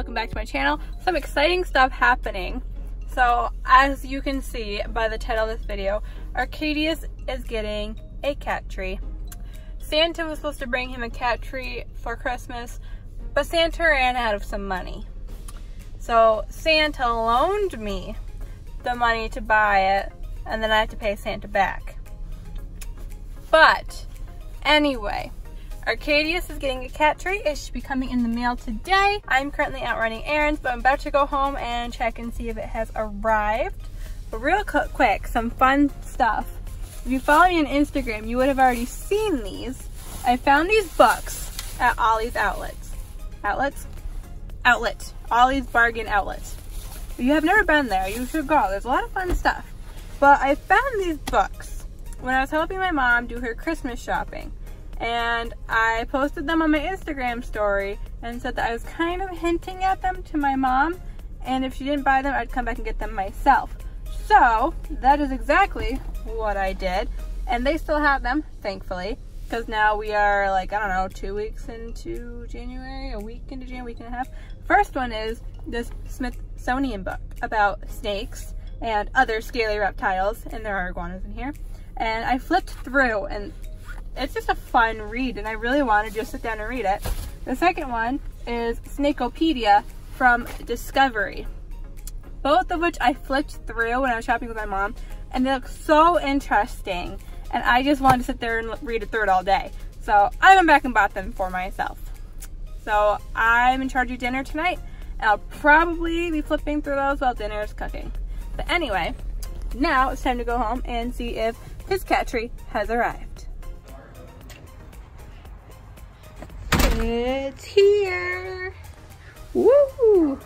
welcome back to my channel. Some exciting stuff happening. So as you can see by the title of this video, Arcadius is getting a cat tree. Santa was supposed to bring him a cat tree for Christmas, but Santa ran out of some money. So Santa loaned me the money to buy it, and then I have to pay Santa back. But anyway, Arcadius is getting a cat tree. It should be coming in the mail today. I'm currently out running errands, but I'm about to go home and check and see if it has arrived. But real quick, some fun stuff. If you follow me on Instagram, you would have already seen these. I found these books at Ollie's Outlets. Outlets? Outlet. Ollie's Bargain Outlets. If you have never been there, you should go. There's a lot of fun stuff. But I found these books when I was helping my mom do her Christmas shopping and I posted them on my Instagram story and said that I was kind of hinting at them to my mom and if she didn't buy them I'd come back and get them myself. So that is exactly what I did and they still have them thankfully because now we are like I don't know two weeks into January, a week into January, week and a half. First one is this Smithsonian book about snakes and other scaly reptiles and there are iguanas in here and I flipped through and it's just a fun read and I really want to just sit down and read it. The second one is Snakeopedia from Discovery. Both of which I flipped through when I was shopping with my mom and they look so interesting and I just wanted to sit there and read it through it all day. So I went back and bought them for myself. So I'm in charge of dinner tonight and I'll probably be flipping through those while dinner is cooking. But anyway, now it's time to go home and see if his cat tree has arrived. It's here. Woo!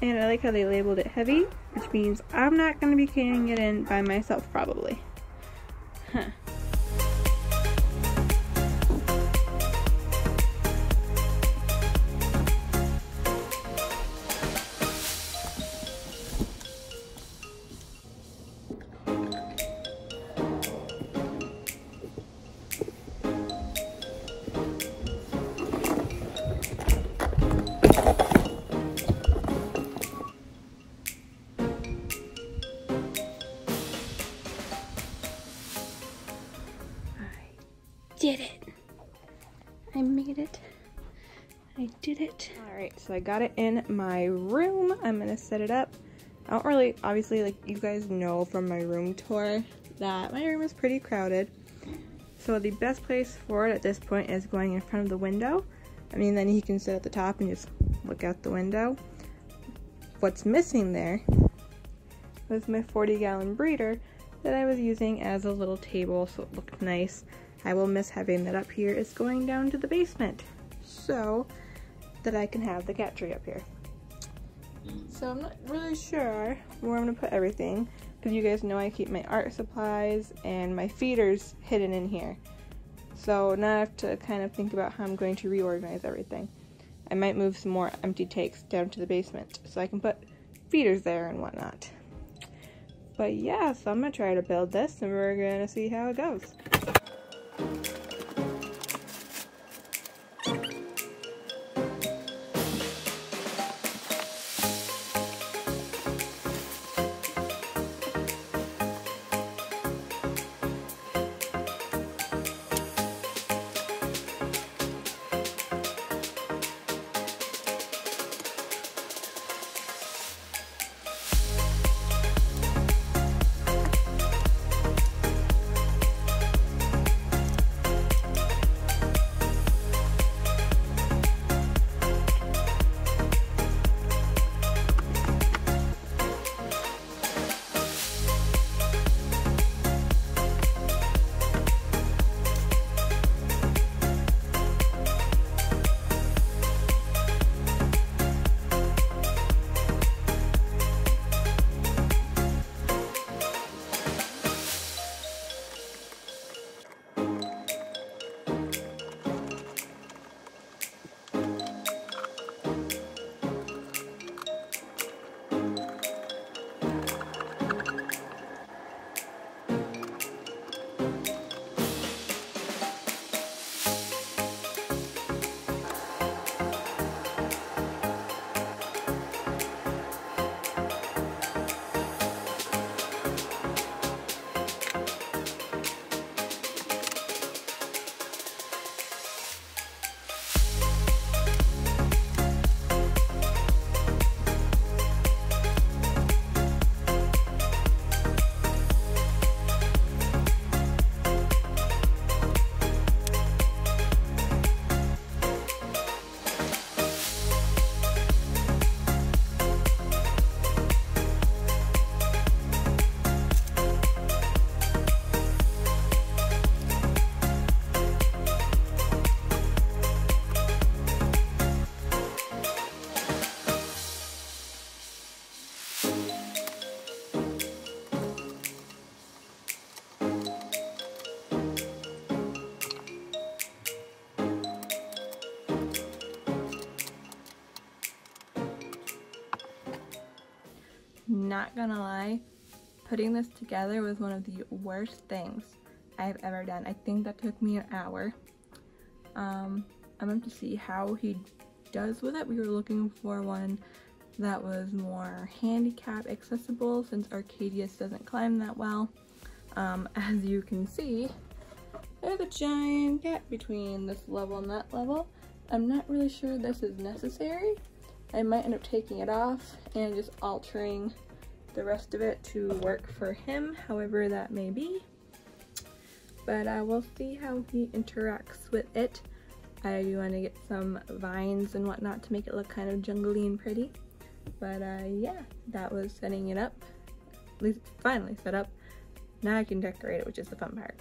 And I like how they labeled it heavy, which means I'm not going to be carrying it in by myself probably. Huh. Did it. I made it. I did it. All right, so I got it in my room. I'm gonna set it up. I don't really, obviously, like you guys know from my room tour that my room is pretty crowded. So the best place for it at this point is going in front of the window. I mean, then he can sit at the top and just look out the window. What's missing there was my 40 gallon breeder that I was using as a little table so it looked nice. I will miss having that up here. It's going down to the basement so that I can have the cat tree up here. So I'm not really sure where I'm going to put everything because you guys know I keep my art supplies and my feeders hidden in here. So now I have to kind of think about how I'm going to reorganize everything. I might move some more empty takes down to the basement so I can put feeders there and whatnot. But yeah, so I'm going to try to build this and we're going to see how it goes. Not gonna lie, putting this together was one of the worst things I've ever done. I think that took me an hour. Um, I'm going to see how he does with it. We were looking for one that was more handicap accessible since Arcadius doesn't climb that well. Um, as you can see, there's a giant gap between this level and that level. I'm not really sure this is necessary. I might end up taking it off and just altering the rest of it to work for him, however that may be. But uh, we'll see how he interacts with it. I do want to get some vines and whatnot to make it look kind of jungly and pretty. But uh, yeah, that was setting it up. At least finally set up. Now I can decorate it, which is the fun part.